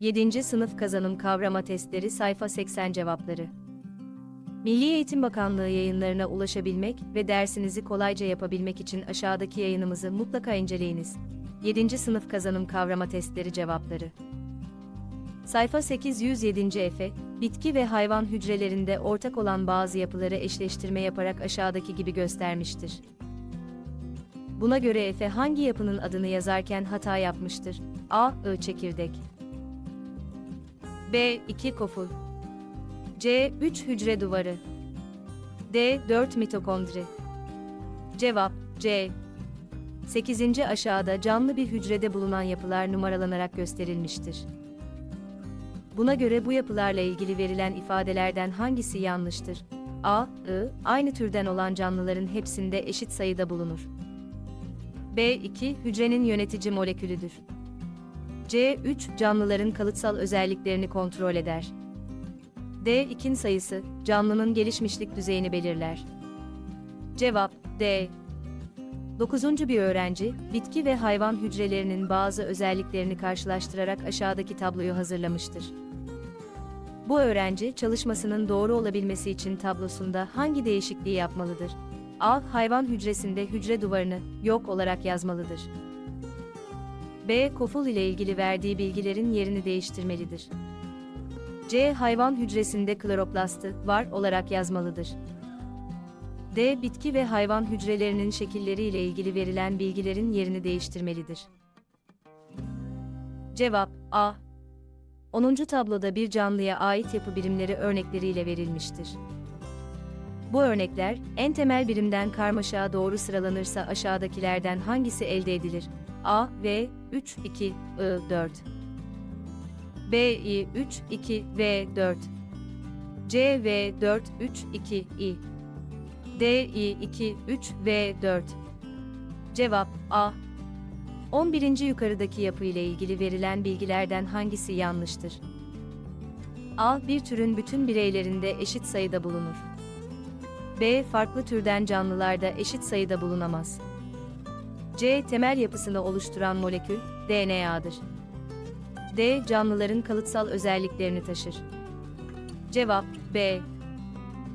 7. Sınıf Kazanım Kavrama Testleri Sayfa 80 Cevapları Milli Eğitim Bakanlığı yayınlarına ulaşabilmek ve dersinizi kolayca yapabilmek için aşağıdaki yayınımızı mutlaka inceleyiniz. 7. Sınıf Kazanım Kavrama Testleri Cevapları Sayfa 807. Efe, bitki ve hayvan hücrelerinde ortak olan bazı yapıları eşleştirme yaparak aşağıdaki gibi göstermiştir. Buna göre Efe hangi yapının adını yazarken hata yapmıştır? A. I çekirdek B. 2 koful C. 3 hücre duvarı D. 4 mitokondri Cevap C. 8. aşağıda canlı bir hücrede bulunan yapılar numaralanarak gösterilmiştir. Buna göre bu yapılarla ilgili verilen ifadelerden hangisi yanlıştır? A, I, aynı türden olan canlıların hepsinde eşit sayıda bulunur. B2, hücrenin yönetici molekülüdür. C3, canlıların kalıtsal özelliklerini kontrol eder. D2'nin sayısı, canlının gelişmişlik düzeyini belirler. Cevap, D. 9. bir öğrenci, bitki ve hayvan hücrelerinin bazı özelliklerini karşılaştırarak aşağıdaki tabloyu hazırlamıştır. Bu öğrenci, çalışmasının doğru olabilmesi için tablosunda hangi değişikliği yapmalıdır? A. Hayvan hücresinde hücre duvarını yok olarak yazmalıdır. B. Koful ile ilgili verdiği bilgilerin yerini değiştirmelidir. C. Hayvan hücresinde kloroplastı var olarak yazmalıdır. D. Bitki ve hayvan hücrelerinin şekilleri ile ilgili verilen bilgilerin yerini değiştirmelidir. Cevap A. 10. tabloda bir canlıya ait yapı birimleri örnekleriyle verilmiştir. Bu örnekler, en temel birimden karmaşaya doğru sıralanırsa aşağıdakilerden hangisi elde edilir? A, V, 3, 2, I, 4. B, I, 3, 2, V, 4. C, V, 4, 3, 2, I. D, I, 2, 3, V, 4. Cevap A. 11. yukarıdaki yapı ile ilgili verilen bilgilerden hangisi yanlıştır? A. Bir türün bütün bireylerinde eşit sayıda bulunur. B. Farklı türden canlılarda eşit sayıda bulunamaz. C. Temel yapısını oluşturan molekül, DNA'dır. D. Canlıların kalıtsal özelliklerini taşır. Cevap B.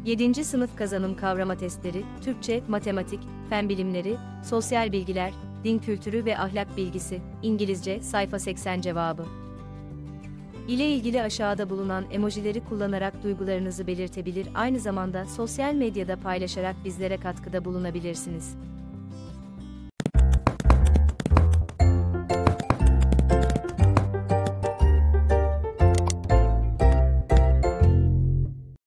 7. Sınıf Kazanım Kavrama Testleri, Türkçe, Matematik, Fen Bilimleri, Sosyal Bilgiler, Din Kültürü ve Ahlak Bilgisi, İngilizce, sayfa 80 cevabı. ile ilgili aşağıda bulunan emojileri kullanarak duygularınızı belirtebilir aynı zamanda sosyal medyada paylaşarak bizlere katkıda bulunabilirsiniz.